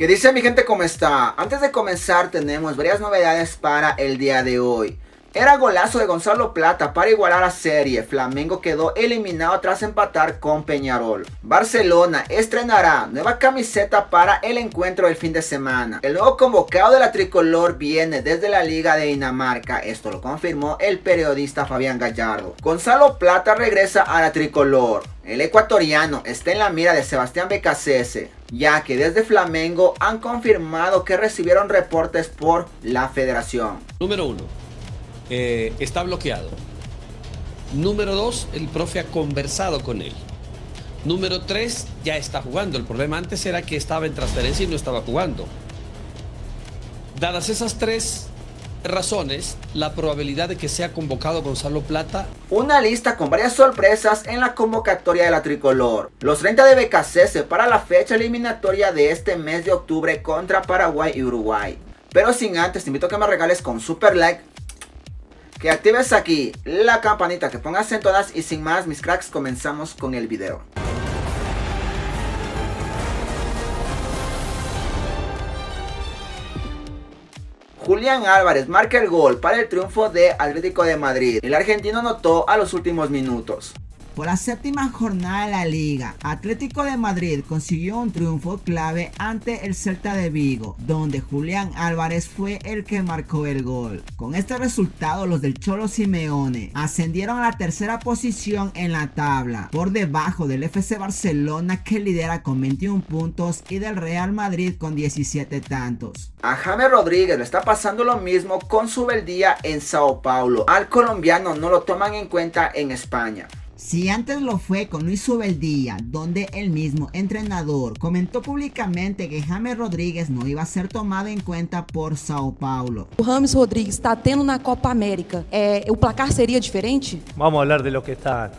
¿Qué dice mi gente? ¿Cómo está? Antes de comenzar tenemos varias novedades para el día de hoy. Era golazo de Gonzalo Plata para igualar la serie. Flamengo quedó eliminado tras empatar con Peñarol. Barcelona estrenará nueva camiseta para el encuentro del fin de semana. El nuevo convocado de la tricolor viene desde la Liga de Dinamarca. Esto lo confirmó el periodista Fabián Gallardo. Gonzalo Plata regresa a la tricolor. El ecuatoriano está en la mira de Sebastián Becasese, ya que desde Flamengo han confirmado que recibieron reportes por la federación. Número uno eh, está bloqueado. Número dos, el profe ha conversado con él. Número tres, ya está jugando. El problema antes era que estaba en transferencia y no estaba jugando. Dadas esas tres razones, la probabilidad de que sea convocado Gonzalo Plata. Una lista con varias sorpresas en la convocatoria de la tricolor. Los 30 de BKC para la fecha eliminatoria de este mes de octubre contra Paraguay y Uruguay. Pero sin antes, te invito a que me regales con super like que actives aquí la campanita, que pongas en todas y sin más mis cracks comenzamos con el video. Julián Álvarez marca el gol para el triunfo de Atlético de Madrid. El argentino anotó a los últimos minutos. La séptima jornada de la liga, Atlético de Madrid consiguió un triunfo clave ante el Celta de Vigo, donde Julián Álvarez fue el que marcó el gol. Con este resultado, los del Cholo Simeone ascendieron a la tercera posición en la tabla, por debajo del FC Barcelona que lidera con 21 puntos y del Real Madrid con 17 tantos. A James Rodríguez le está pasando lo mismo con su beldía en Sao Paulo. Al colombiano no lo toman en cuenta en España. Si antes lo fue con Luis Subeldía, donde el mismo entrenador comentó públicamente que James Rodríguez no iba a ser tomado en cuenta por Sao Paulo. O James Rodríguez está tendo na Copa América. É, o placar sería diferente? Vamos a hablar de lo que está.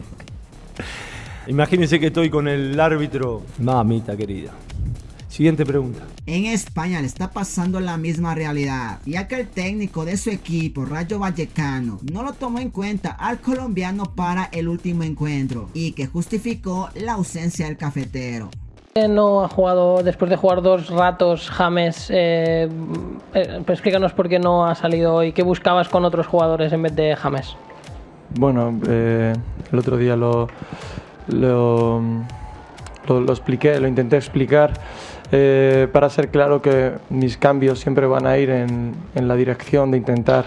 Imagínense que estoy con el árbitro. Mamita querida. Siguiente pregunta. En España le está pasando la misma realidad, ya que el técnico de su equipo, Rayo Vallecano, no lo tomó en cuenta al colombiano para el último encuentro y que justificó la ausencia del cafetero. No ha jugado, después de jugar dos ratos, James, eh, eh, pues explícanos por qué no ha salido hoy, qué buscabas con otros jugadores en vez de James. Bueno, eh, el otro día lo, lo, lo expliqué, lo intenté explicar. Eh, para ser claro que mis cambios siempre van a ir en, la dirección de intentar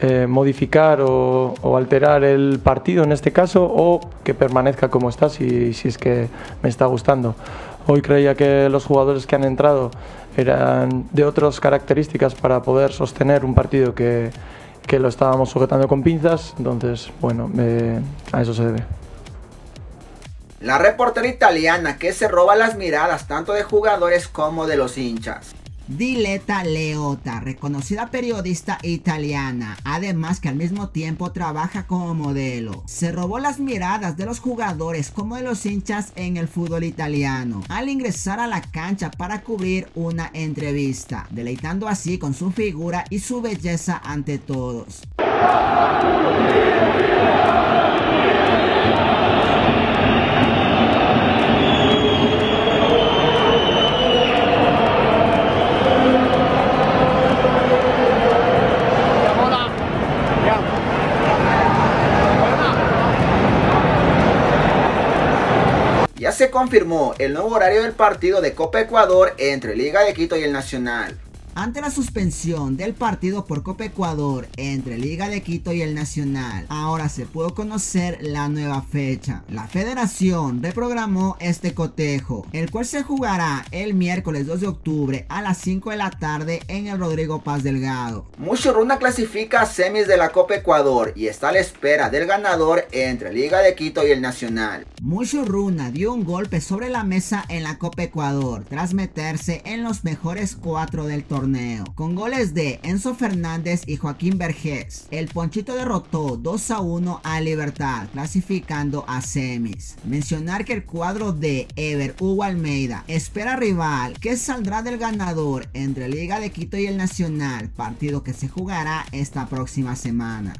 eh, modificar o, alterar el partido en este caso o que permanezca como está si, si es que me está gustando. Hoy creía que los jugadores que han entrado eran de otras características para poder sostener un partido que, que lo estábamos sujetando con pinzas, entonces bueno, a eso se debe. La reportera italiana que se roba las miradas tanto de jugadores como de los hinchas. Diletta Leota, reconocida periodista italiana, además que al mismo tiempo trabaja como modelo. Se robó las miradas de los jugadores como de los hinchas en el fútbol italiano, al ingresar a la cancha para cubrir una entrevista, deleitando así con su figura y su belleza ante todos. Se confirmó el nuevo horario del partido de Copa Ecuador entre Liga de Quito y el Nacional. Ante la suspensión del partido por Copa Ecuador entre Liga de Quito y el Nacional, ahora se pudo conocer la nueva fecha. La federación reprogramó este cotejo, el cual se jugará el miércoles 2 de octubre a las 5 de la tarde en el Rodrigo Paz Delgado. Muchurruna clasifica a semis de la Copa Ecuador y está a la espera del ganador entre Liga de Quito y el Nacional. Muchurruna dio un golpe sobre la mesa en la Copa Ecuador tras meterse en los mejores cuatro del torneo con goles de Enzo Fernández y Joaquín Vergés. El Ponchito derrotó 2 a 1 a Libertad, clasificando a semis. Mencionar que el cuadro de Ever Hugo Almeida espera rival que saldrá del ganador entre Liga de Quito y el Nacional, partido que se jugará esta próxima semana.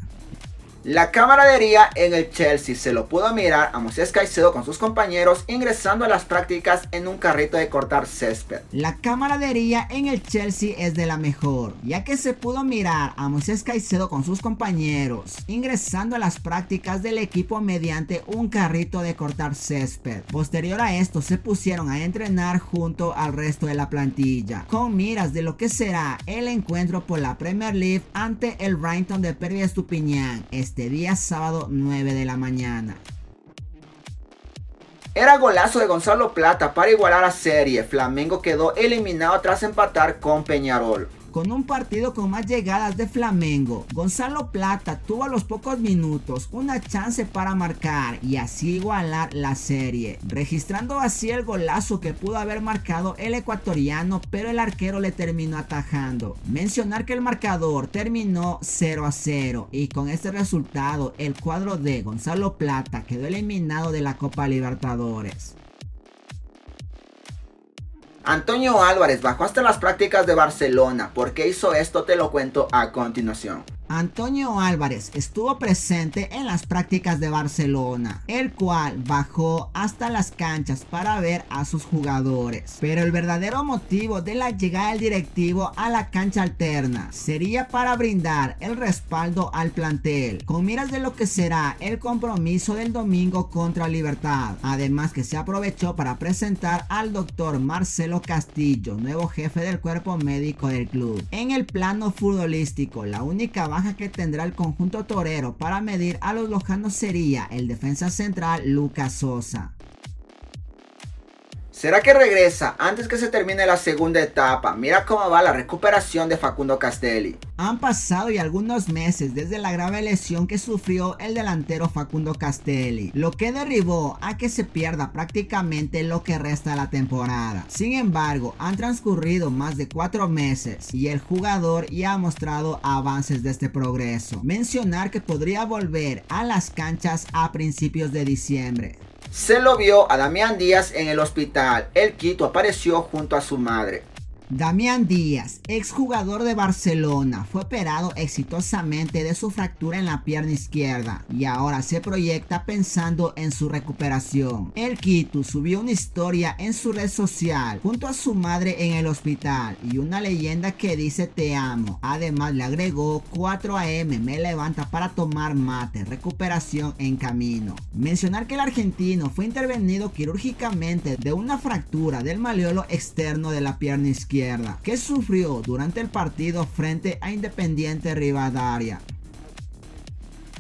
La camaradería en el Chelsea se lo pudo mirar a Moisés Caicedo con sus compañeros ingresando a las prácticas en un carrito de cortar césped. La camaradería en el Chelsea es de la mejor, ya que se pudo mirar a Moisés Caicedo con sus compañeros ingresando a las prácticas del equipo mediante un carrito de cortar césped. Posterior a esto se pusieron a entrenar junto al resto de la plantilla, con miras de lo que será el encuentro por la Premier League ante el Brighton de Pervis Estupiñán este día sábado 9 de la mañana. Era golazo de Gonzalo Plata para igualar a serie. Flamengo quedó eliminado tras empatar con Peñarol con un partido con más llegadas de Flamengo. Gonzalo Plata tuvo a los pocos minutos una chance para marcar y así igualar la serie, registrando así el golazo que pudo haber marcado el ecuatoriano, pero el arquero le terminó atajando. Mencionar que el marcador terminó 0 a 0 y con este resultado el cuadro de Gonzalo Plata quedó eliminado de la Copa Libertadores. Antonio Álvarez bajó hasta las prácticas de Barcelona. ¿Por qué hizo esto? Te lo cuento a continuación. Antonio Álvarez estuvo presente en las prácticas de Barcelona, el cual bajó hasta las canchas para ver a sus jugadores. Pero el verdadero motivo de la llegada del directivo a la cancha alterna sería para brindar el respaldo al plantel, con miras de lo que será el compromiso del domingo contra Libertad. Además que se aprovechó para presentar al doctor Marcelo Castillo, nuevo jefe del cuerpo médico del club. En el plano futbolístico, la única que tendrá el conjunto torero para medir a los lojanos sería el defensa central Lucas Sosa. ¿Será que regresa antes que se termine la segunda etapa? Mira cómo va la recuperación de Facundo Castelli. Han pasado ya algunos meses desde la grave lesión que sufrió el delantero Facundo Castelli, lo que derribó a que se pierda prácticamente lo que resta de la temporada. Sin embargo, han transcurrido más de cuatro meses y el jugador ya ha mostrado avances de este progreso. Mencionar que podría volver a las canchas a principios de diciembre. Se lo vio a Damián Díaz en el hospital. El Quito apareció junto a su madre. Damián Díaz, exjugador de Barcelona, fue operado exitosamente de su fractura en la pierna izquierda y ahora se proyecta pensando en su recuperación. El Quito subió una historia en su red social junto a su madre en el hospital y una leyenda que dice te amo. Además le agregó 4 am me levanta para tomar mate, recuperación en camino. Mencionar que el argentino fue intervenido quirúrgicamente de una fractura del maleolo externo de la pierna izquierda que sufrió durante el partido frente a Independiente Rivadavia.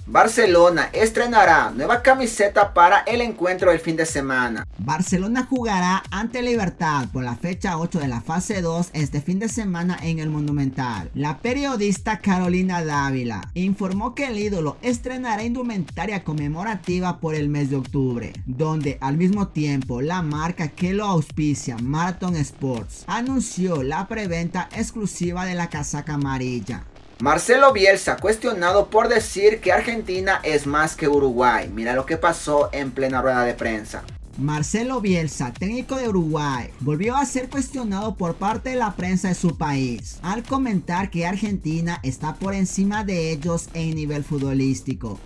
Barcelona estrenará nueva camiseta para el encuentro del fin de semana. Barcelona jugará ante Libertad por la fecha 8 de la fase 2 este fin de semana en el Monumental. La periodista Carolina Dávila informó que el ídolo estrenará indumentaria conmemorativa por el mes de octubre, donde al mismo tiempo la marca que lo auspicia, Marathon Sports, anunció la preventa exclusiva de la casaca amarilla. Marcelo Bielsa cuestionado por decir que Argentina es más que Uruguay. Mira lo que pasó en plena rueda de prensa. Marcelo Bielsa, técnico de Uruguay, volvió a ser cuestionado por parte de la prensa de su país al comentar que Argentina está por encima de ellos en nivel futbolístico.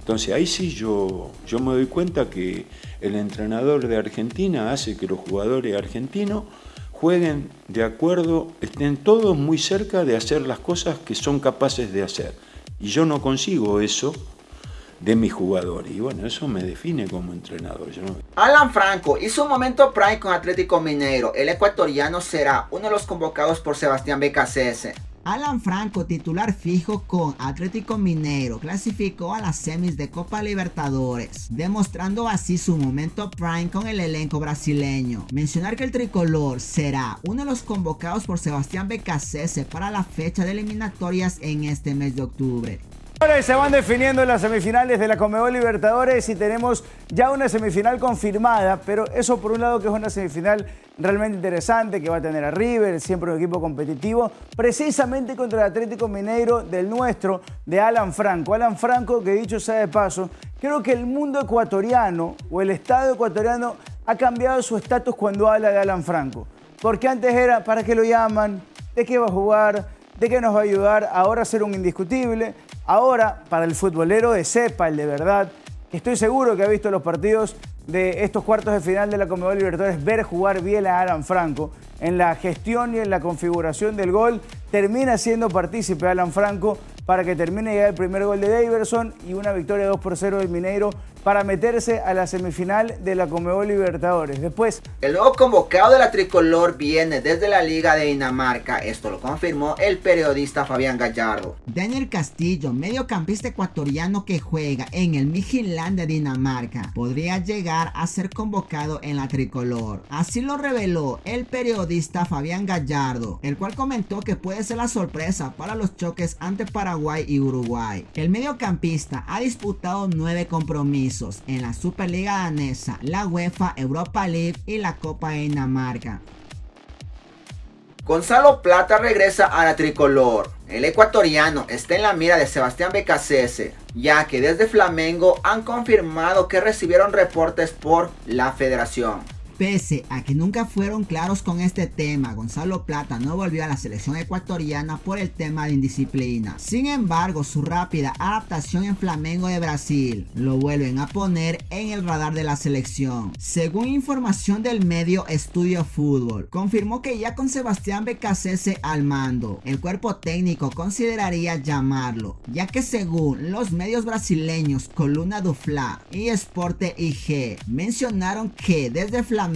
Entonces ahí sí yo, yo me doy cuenta que el entrenador de Argentina hace que los jugadores argentinos jueguen de acuerdo, estén todos muy cerca de hacer las cosas que son capaces de hacer. Y yo no consigo eso de mi jugador. Y bueno, eso me define como entrenador. Alan Franco hizo un momento prime con Atlético Mineiro. El ecuatoriano será uno de los convocados por Sebastián Becasese. Alan Franco, titular fijo con Atlético Mineiro, clasificó a las semis de Copa Libertadores, demostrando así su momento prime con el elenco brasileño. Mencionar que el tricolor será uno de los convocados por Sebastián Becasese para la fecha de eliminatorias en este mes de octubre. Se van definiendo las semifinales de la Comebol Libertadores y tenemos ya una semifinal confirmada, pero eso por un lado que es una semifinal realmente interesante que va a tener a River, siempre un equipo competitivo, precisamente contra el Atlético Mineiro del nuestro, de Alan Franco. Alan Franco, que dicho sea de paso, creo que el mundo ecuatoriano o el Estado ecuatoriano ha cambiado su estatus cuando habla de Alan Franco. Porque antes era, ¿para qué lo llaman? ¿De qué va a jugar? ¿De qué nos va a ayudar? Ahora ser un indiscutible Ahora, para el futbolero de cepa, el de verdad, estoy seguro que ha visto los partidos de estos cuartos de final de la Conmebol Libertadores, ver jugar bien a Alan Franco en la gestión y en la configuración del gol, termina siendo partícipe Alan Franco para que termine ya el primer gol de Daverson y una victoria 2 por 0 del Mineiro para meterse a la semifinal de la Comebol Libertadores. Después, el nuevo convocado de la tricolor viene desde la Liga de Dinamarca. Esto lo confirmó el periodista Fabián Gallardo. Daniel Castillo, mediocampista ecuatoriano que juega en el Midtjylland de Dinamarca, podría llegar a ser convocado en la tricolor. Así lo reveló el periodista Fabián Gallardo, el cual comentó que puede ser la sorpresa para los choques ante Paraguay y Uruguay. El mediocampista ha disputado nueve compromisos en la Superliga danesa, la UEFA Europa League y la Copa de Dinamarca. Gonzalo Plata regresa a la tricolor. El ecuatoriano está en la mira de Sebastián Becasese, ya que desde Flamengo han confirmado que recibieron reportes por la federación. Pese a que nunca fueron claros con este tema, Gonzalo Plata no volvió a la selección ecuatoriana por el tema de indisciplina. Sin embargo, su rápida adaptación en Flamengo de Brasil lo vuelven a poner en el radar de la selección. Según información del medio Estudio Fútbol, confirmó que ya con Sebastián Becasese al mando, el cuerpo técnico consideraría llamarlo, ya que según los medios brasileños Coluna do Fla y Esporte IG mencionaron que desde Flamengo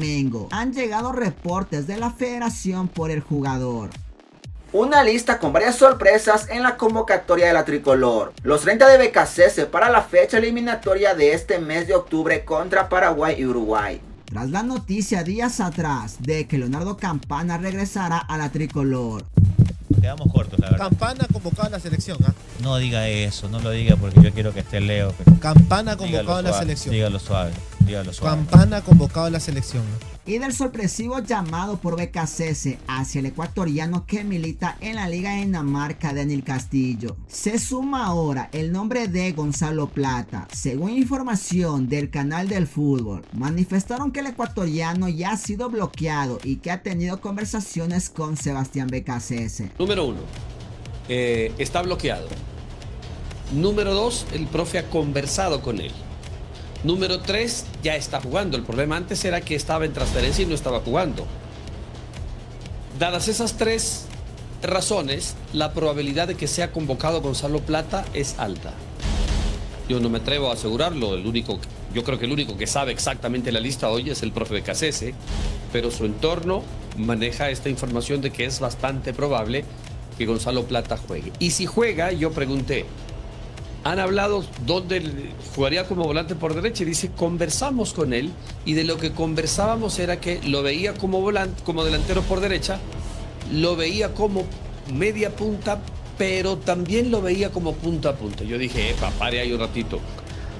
han llegado reportes de la federación por el jugador. Una lista con varias sorpresas en la convocatoria de la tricolor. Los 30 de BKC para la fecha eliminatoria de este mes de octubre contra Paraguay y Uruguay. Tras la noticia días atrás de que Leonardo Campana regresará a la tricolor. Quedamos cortos, la verdad. Campana convocado a la selección, ¿ah? No diga eso, no lo diga porque yo quiero que esté Leo. Campana convocado a la selección. Dígalo suave. Campana convocado a la selección. Y del sorpresivo llamado por BKCS hacia el ecuatoriano que milita en la Liga de Dinamarca, Daniel Castillo. Se suma ahora el nombre de Gonzalo Plata. Según información del canal del fútbol, manifestaron que el ecuatoriano ya ha sido bloqueado y que ha tenido conversaciones con Sebastián BKCS. Número uno, eh, está bloqueado. Número dos, el profe ha conversado con él. Número 3, ya está jugando. El problema antes era que estaba en transferencia y no estaba jugando. Dadas esas tres razones, la probabilidad de que sea convocado Gonzalo Plata es alta. Yo no me atrevo a asegurarlo, el único, yo creo que el único que sabe exactamente la lista hoy es el profe de Casese, pero su entorno maneja esta información de que es bastante probable que Gonzalo Plata juegue. Y si juega, yo pregunté, han hablado dónde jugaría como volante por derecha y dice, conversamos con él y de lo que conversábamos era que lo veía como volante, como delantero por derecha, lo veía como media punta, pero también lo veía como punta a punta. Yo dije, epa, pare ahí un ratito.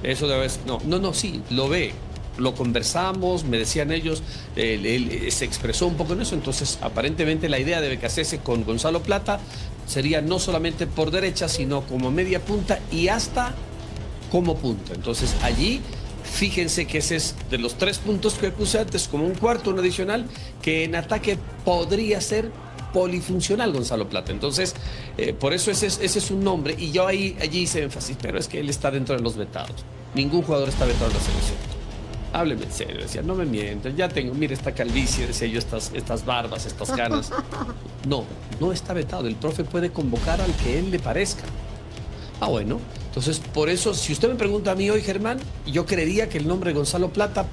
Eso debe ser, no, no, no, sí, lo ve. Lo conversamos, me decían ellos, él, se expresó un poco en eso, entonces aparentemente la idea de hacerse con Gonzalo Plata sería no solamente por derecha, sino como media punta y hasta como punta. Entonces allí, fíjense que ese es de los tres puntos que puse antes, como un cuarto, un adicional, que en ataque podría ser polifuncional Gonzalo Plata. Entonces, eh, por eso ese es, ese es un nombre. Y yo ahí, allí hice énfasis, pero es que él está dentro de los vetados. Ningún jugador está vetado en la selección hábleme en serio, decía, no me mientan, ya tengo, mire esta calvicie, decía yo, estas, estas barbas, estas canas. No, no está vetado, el profe puede convocar al que él le parezca. Ah, bueno, entonces por eso, si usted me pregunta a mí hoy, Germán, yo creería que el nombre Gonzalo Plata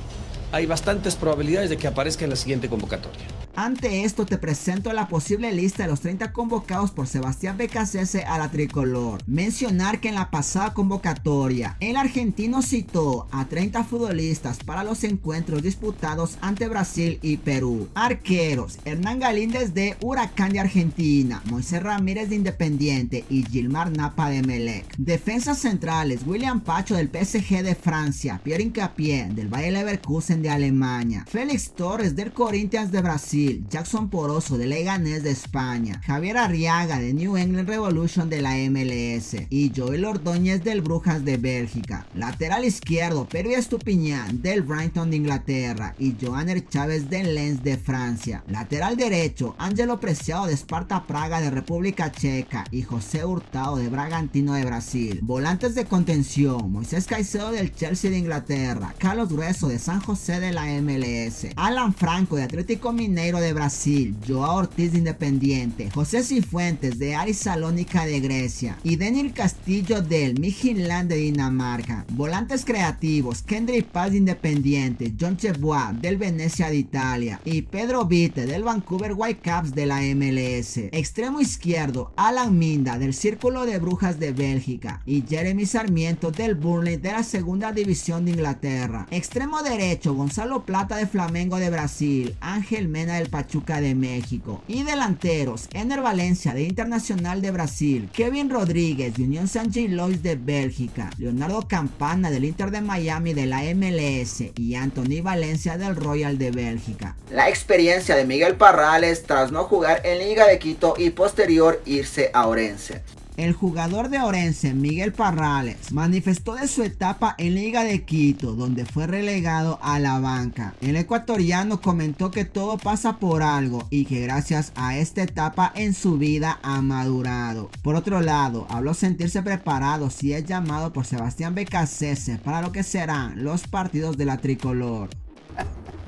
hay bastantes probabilidades de que aparezca en la siguiente convocatoria. Ante esto te presento la posible lista de los 30 convocados por Sebastián Becasese a la tricolor. Mencionar que en la pasada convocatoria, el argentino citó a 30 futbolistas para los encuentros disputados ante Brasil y Perú. Arqueros, Hernán Galíndez de Huracán de Argentina, Moisés Ramírez de Independiente y Gilmar Napa de Melec. Defensas centrales, William Pacho del PSG de Francia, Pierre Incapié del Bayer Leverkusen de Alemania, Félix Torres del Corinthians de Brasil, Jackson Poroso de Leganés de España, Javier Arriaga de New England Revolution de la MLS y Joel Ordóñez del Brujas de Bélgica. Lateral izquierdo, Perry Estupiñán del Brighton de Inglaterra y Joanner Chávez del Lens de Francia. Lateral derecho, Angelo Preciado de Sparta Praga de República Checa y José Hurtado de Bragantino de Brasil. Volantes de contención, Moisés Caicedo del Chelsea de Inglaterra, Carlos Grueso de San José de la MLS, Alan Franco de Atlético Mineiro de Brasil, Joao Ortiz de Independiente, José Cifuentes de Aris Salónica de Grecia y Daniel Castillo del Midtjylland de Dinamarca. Volantes creativos, Kendrick Paz de Independiente, John Chebois del Venecia de Italia y Pedro Vite del Vancouver Whitecaps de la MLS. Extremo izquierdo, Alan Minda del Círculo de Brujas de Bélgica y Jeremy Sarmiento del Burnley de la Segunda División de Inglaterra. Extremo derecho, Gonzalo Plata de Flamengo de Brasil, Ángel Mena del Pachuca de México. Y delanteros, Ener Valencia de Internacional de Brasil, Kevin Rodríguez de Unión San Lois de Bélgica, Leonardo Campana del Inter de Miami de la MLS y Anthony Valencia del Royal de Bélgica. La experiencia de Miguel Parrales tras no jugar en Liga de Quito y posterior irse a Orense. El jugador de Orense, Miguel Parrales, manifestó de su etapa en Liga de Quito, donde fue relegado a la banca. El ecuatoriano comentó que todo pasa por algo y que gracias a esta etapa en su vida ha madurado. Por otro lado, habló sentirse preparado si es llamado por Sebastián Becasese para lo que serán los partidos de la tricolor.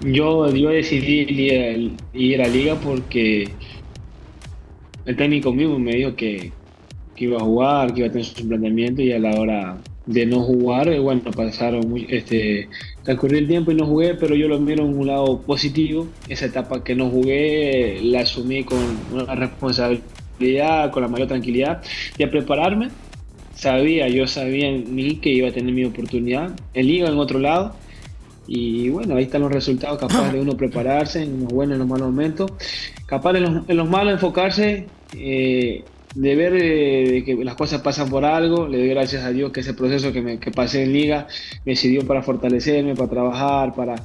Yo, yo decidí ir, ir a Liga porque el técnico mismo me dijo que, que iba a jugar, que iba a tener su planteamiento y a la hora de no jugar, eh, bueno, pasaron, muy, este, transcurrió el tiempo y no jugué, pero yo lo miro en un lado positivo. Esa etapa que no jugué la asumí con una responsabilidad, con la mayor tranquilidad y a prepararme. Sabía, yo sabía en mí que iba a tener mi oportunidad en liga, en otro lado. Y bueno, ahí están los resultados, capaz de uno prepararse en los buenos en los malos momentos, capaz en los, en los malos enfocarse eh, de ver eh, que las cosas pasan por algo, le doy gracias a Dios que ese proceso que, me, que pasé en liga me sirvió para fortalecerme, para trabajar, para,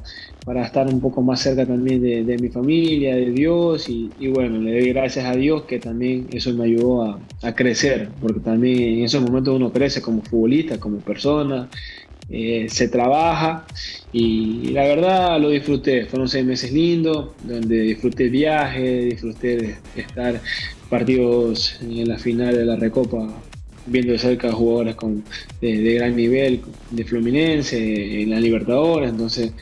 para estar un poco más cerca también de, de mi familia, de Dios y, y, bueno, le doy gracias a Dios que también eso me ayudó a, a, crecer, porque también en esos momentos uno crece como futbolista, como persona, eh, se trabaja y la verdad lo disfruté. Fueron seis meses lindos, donde disfruté el viaje, disfruté de estar partidos en la final de la Recopa, viendo de cerca jugadores con, de, de, gran nivel, de Fluminense, en la Libertadores. Entonces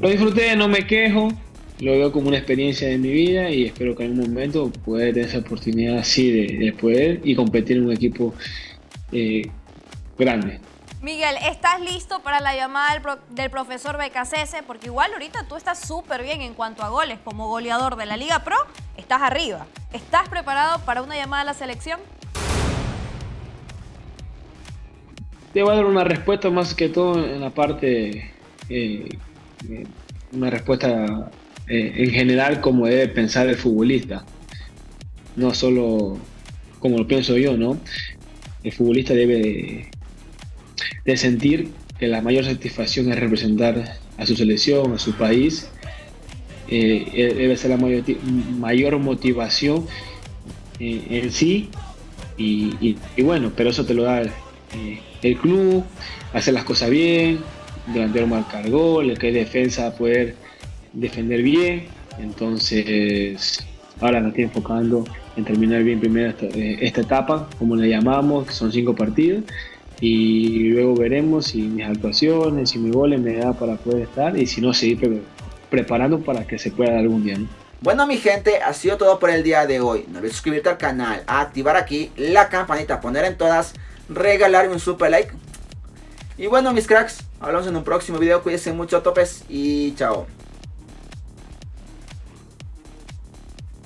lo disfruté, no me quejo. Lo veo como una experiencia de mi vida y espero que en un momento pueda tener esa oportunidad así de, de poder y competir en un equipo eh, grande. Miguel, ¿estás listo para la llamada del, pro del profesor Becasese? Porque igual ahorita tú estás súper bien en cuanto a goles. Como goleador de la Liga Pro, estás arriba. ¿Estás preparado para una llamada a la selección? Te voy a dar una respuesta más que todo en la parte, eh, una respuesta eh, en general como debe pensar el futbolista. No solo como lo pienso yo, ¿no? El futbolista debe de sentir que la mayor satisfacción es representar a su selección, a su país. Eh, debe ser la mayor, mayor motivación eh, en sí. Y, bueno, pero eso te lo da eh, el club, hacer las cosas bien, delantero marcar gol, que es defensa poder defender bien. Entonces, ahora me estoy enfocando en terminar bien primero esta, esta etapa, como le llamamos, que son cinco partidos y luego veremos si mis actuaciones, si mi goles me da para poder estar y si no, seguir pre preparando para que se pueda dar algún día. ¿no? Bueno mi gente, ha sido todo por el día de hoy. No olvides suscribirte al canal, activar aquí la campanita, poner en todas, regalarme un super like. Y bueno mis cracks, hablamos en un próximo video, cuídense mucho topes y chao.